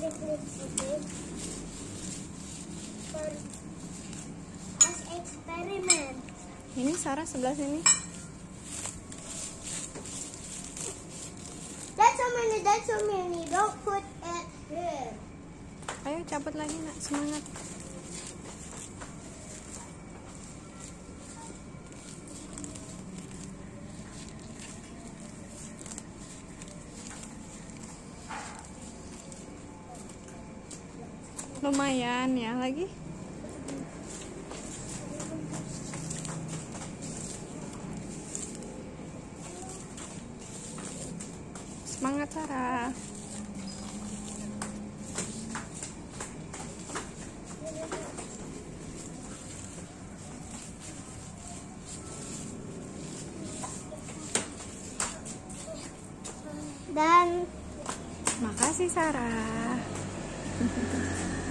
lipstick for as experiment. Ini Sarah sebelah sini. That's so many, that's so many. Don't put it here. Ayo cabut lagi nak semangat. Lumayan ya lagi. Semangat Sarah. Dan Makasih Sarah.